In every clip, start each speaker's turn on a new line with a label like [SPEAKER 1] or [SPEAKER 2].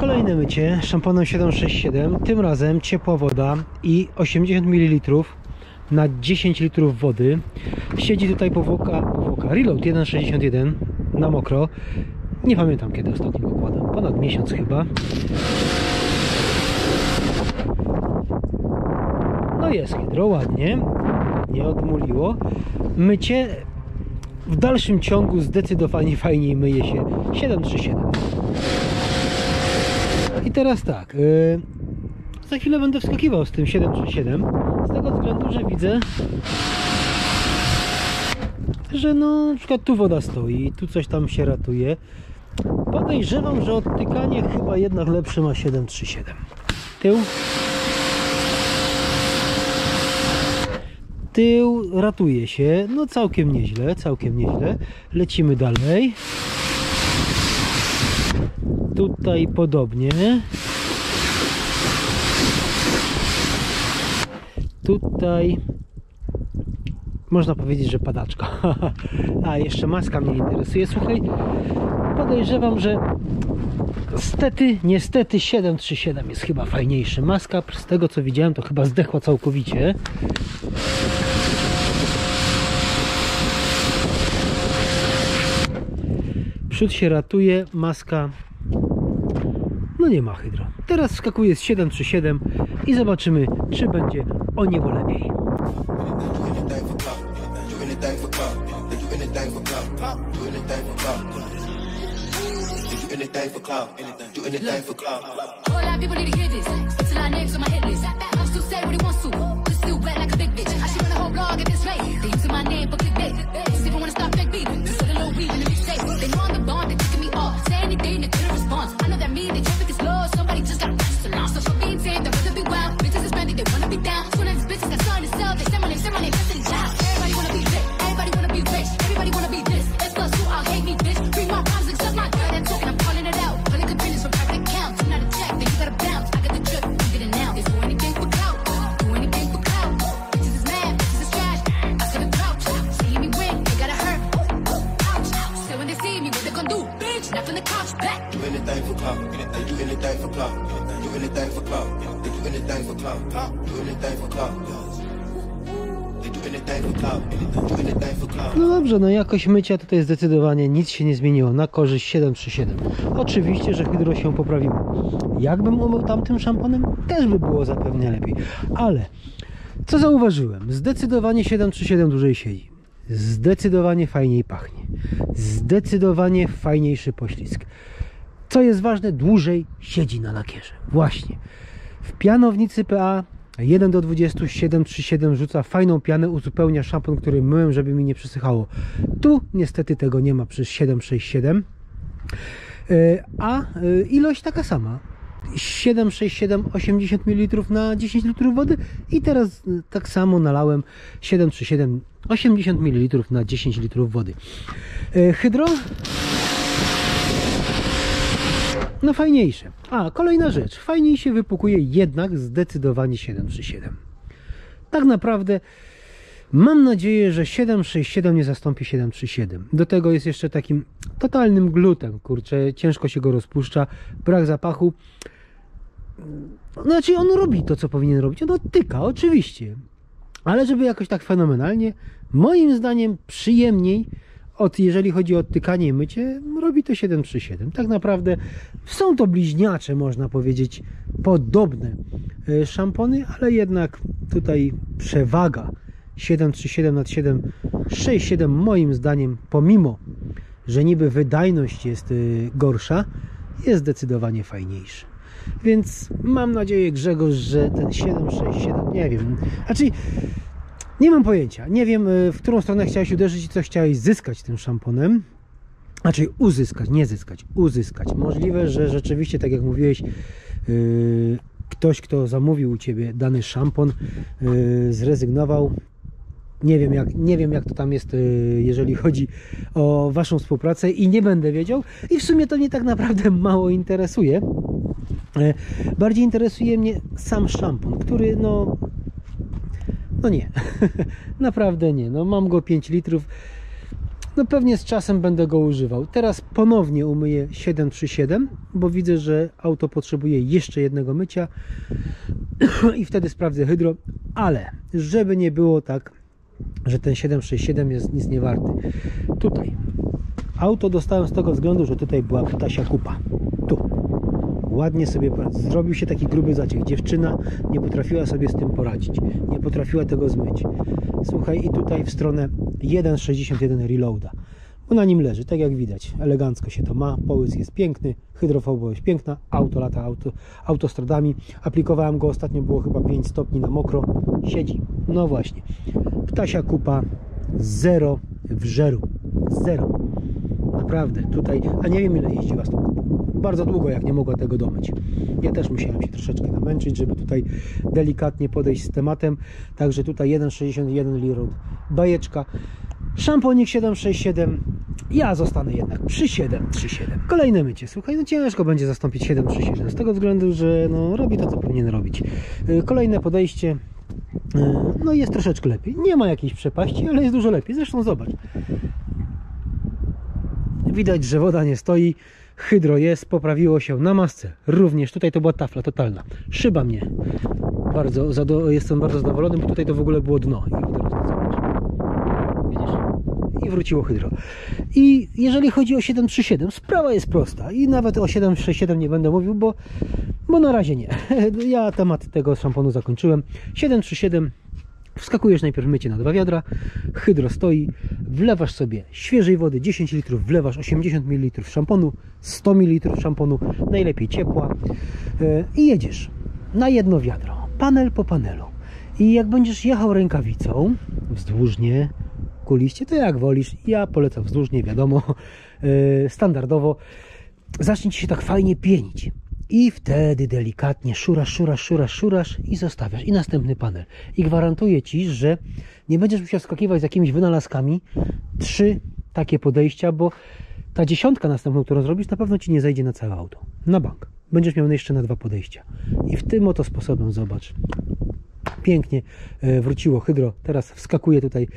[SPEAKER 1] Kolejne mycie szamponem 767, tym razem ciepła woda i 80 ml na 10 litrów wody. Siedzi tutaj powłoka, powłoka Reload 1.61 na mokro. Nie pamiętam kiedy ostatnio go kładłem, ponad miesiąc chyba. No jest hydro, ładnie, ładnie odmuliło. Mycie w dalszym ciągu zdecydowanie fajniej myje się 737. I teraz tak, yy, za chwilę będę wskakiwał z tym 737 z tego względu, że widzę że no na przykład tu woda stoi, tu coś tam się ratuje. Podejrzewam, że odtykanie chyba jednak lepsze ma 737. Tył. Tył ratuje się, no całkiem nieźle, całkiem nieźle. Lecimy dalej. Tutaj podobnie. Tutaj można powiedzieć, że padaczka. A jeszcze maska mnie interesuje. Słuchaj, podejrzewam, że niestety, niestety 737 jest chyba fajniejszy. Maska z tego co widziałem to chyba zdechła całkowicie. Przód się ratuje, maska no nie ma hydro. Teraz skakuje z 737 i zobaczymy, czy będzie o niebo lepiej.
[SPEAKER 2] anything for do anything for
[SPEAKER 3] people need to hear this. My still say what he wants to. But still wet like a big bitch. I should run whole blog. They my name for
[SPEAKER 1] No dobrze, no jakość mycia tutaj zdecydowanie nic się nie zmieniło na korzyść 737. Oczywiście, że hydro się poprawiło. Jakbym umył tamtym szamponem, też by było zapewne lepiej. Ale co zauważyłem? Zdecydowanie 737 dłużej siedzi. Zdecydowanie fajniej pachnie. Zdecydowanie fajniejszy poślizg. Co jest ważne, dłużej siedzi na lakierze. Właśnie. W pianownicy PA 1 do 20 737 rzuca fajną pianę, uzupełnia szampon, który myłem, żeby mi nie przysychało. Tu niestety tego nie ma przez 767. E, A e, ilość taka sama. 767 80 ml na 10 litrów wody i teraz e, tak samo nalałem 737 80 ml na 10 litrów wody. Hydro no fajniejsze. A, kolejna rzecz. Fajniej się wypukuje jednak zdecydowanie 737. Tak naprawdę mam nadzieję, że 767 nie zastąpi 737. Do tego jest jeszcze takim totalnym glutem. Kurczę, ciężko się go rozpuszcza, brak zapachu. Znaczy on robi to, co powinien robić. On odtyka, oczywiście. Ale żeby jakoś tak fenomenalnie, moim zdaniem przyjemniej od, jeżeli chodzi o odtykanie i mycie, robi to 737. Tak naprawdę są to bliźniacze, można powiedzieć, podobne e, szampony, ale jednak tutaj przewaga 737 nad 767 moim zdaniem, pomimo, że niby wydajność jest e, gorsza, jest zdecydowanie fajniejszy. Więc mam nadzieję, Grzegorz, że ten 767, nie wiem, znaczy nie mam pojęcia. Nie wiem, y, w którą stronę chciałeś uderzyć i co chciałeś zyskać tym szamponem. Znaczy uzyskać, nie zyskać, uzyskać. Możliwe, że rzeczywiście, tak jak mówiłeś, yy, ktoś, kto zamówił u Ciebie dany szampon, yy, zrezygnował. Nie wiem, jak, nie wiem, jak to tam jest, jeżeli chodzi o Waszą współpracę i nie będę wiedział. I w sumie to mnie tak naprawdę mało interesuje. Bardziej interesuje mnie sam szampon, który no no nie, naprawdę nie. No mam go 5 litrów. No pewnie z czasem będę go używał. Teraz ponownie umyję 737, bo widzę, że auto potrzebuje jeszcze jednego mycia i wtedy sprawdzę hydro, ale żeby nie było tak, że ten 767 jest nic nie warty. Tutaj auto dostałem z tego względu, że tutaj była ptasia kupa. Tu. Ładnie sobie zrobił się taki gruby zaciek. Dziewczyna nie potrafiła sobie z tym poradzić. Nie potrafiła tego zmyć. Słuchaj, i tutaj w stronę 1.61 reloada. Bo na nim leży, tak jak widać. Elegancko się to ma. Połysk jest piękny, hydrofoba jest piękna. Auto lata auto, autostradami. Aplikowałem go ostatnio, było chyba 5 stopni na mokro. Siedzi. No właśnie. Ptasia kupa. Zero wżeru. Zero. Naprawdę, tutaj, a nie wiem ile jeździła z tą kupą. Bardzo długo, jak nie mogła tego domyć. Ja też musiałem się troszeczkę namęczyć, żeby tutaj delikatnie podejść z tematem. Także tutaj 1,61 Leroad, bajeczka, szamponik 767. Ja zostanę jednak przy 737. Kolejne mycie. Słuchaj, no ciężko będzie zastąpić 737 z tego względu, że no, robi to, co powinien robić. Yy, Kolejne podejście. yy, No jest troszeczkę lepiej. Nie ma jakiejś przepaści, ale jest dużo lepiej. Zresztą zobacz. Widać, że woda nie stoi. Hydro jest, poprawiło się na masce. Również tutaj to była tafla totalna. Szyba mnie. Bardzo, jestem bardzo zadowolony, bo tutaj to w ogóle było dno. I wróciło hydro. I jeżeli chodzi o 737, sprawa jest prosta. I nawet o 767 nie będę mówił, bo, bo na razie nie. Ja temat tego szamponu zakończyłem. 737 Wskakujesz najpierw mycie na dwa wiadra, hydro stoi, wlewasz sobie świeżej wody 10 litrów, wlewasz 80 ml szamponu, 100 ml szamponu, najlepiej ciepła yy, i jedziesz na jedno wiadro, panel po panelu. I jak będziesz jechał rękawicą wzdłużnie, ku liście, to jak wolisz. Ja polecam wzdłużnie, wiadomo, yy, standardowo. Zacznie ci się tak fajnie pienić. I wtedy delikatnie szurasz, szurasz, szurasz, szurasz i zostawiasz. I następny panel. I gwarantuję Ci, że nie będziesz musiał skakiwać z jakimiś wynalazkami. Trzy takie podejścia, bo ta dziesiątka następną, którą zrobisz, na pewno Ci nie zejdzie na całe auto. Na bank. Będziesz miał jeszcze na dwa podejścia. I w tym oto sposobem zobacz. Pięknie e, wróciło hydro. Teraz wskakuje tutaj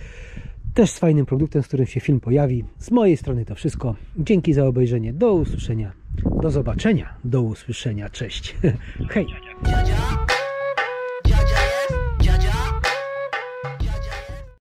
[SPEAKER 1] też z fajnym produktem, z którym się film pojawi. Z mojej strony to wszystko. Dzięki za obejrzenie. Do usłyszenia. Do zobaczenia. Do usłyszenia. Cześć. Hej.